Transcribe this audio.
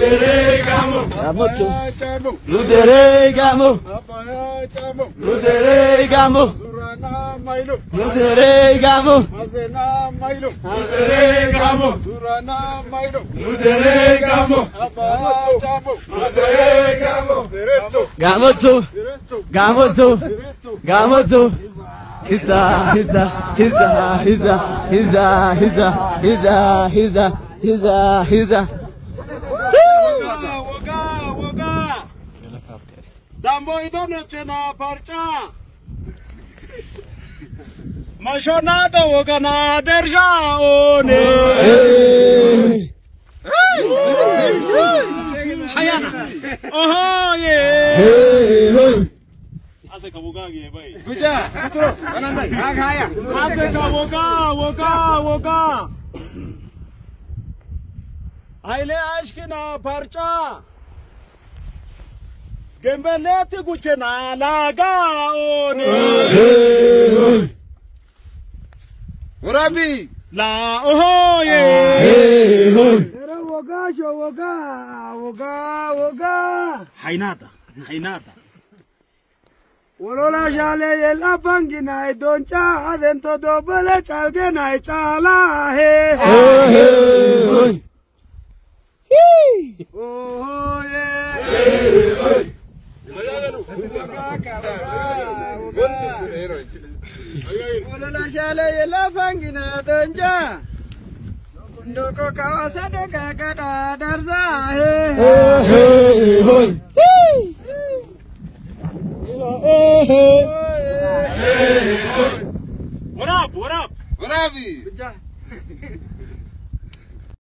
Ludere gamo. Gamoto. Chamo. Ludere gamo. Abaya chamo. Ludere gamo. Surana mailo. Ludere gamo. Mazena mailo. Ludere gamo. Surana mailo. Ludere gamo. Abaya chamo. Ludere gamo. Derecho. Gamoto. Derecho. Gamoto. Derecho. Gamoto. Hiza, hiza, hiza, hiza, hiza, hiza, hiza, hiza, hiza, hiza. ደንቦይቶኖችና ፓርጫ መሾና ተወቀና ደርሻ ኦኔ ሀያና ኦሆዬ Ase kaboga ge bai. Guja, kutro, anan dai. Ha khaya. Ase kaboga, woga, woga. Aile aşkına parça. جمالات بوشن على قاون وربي لا اوه وقا شو وقا وقا وقا حيناتا حيناتا ولولا شالي الأبان جناي دون شاهدن تدوبل شال جناي تالاه اوه اوه اوه Ololashale yelafangina donja. Ndoko kawasa deka kada darza he. Hey hey. Ila hey hey. Hey hey. What up? What up? What up?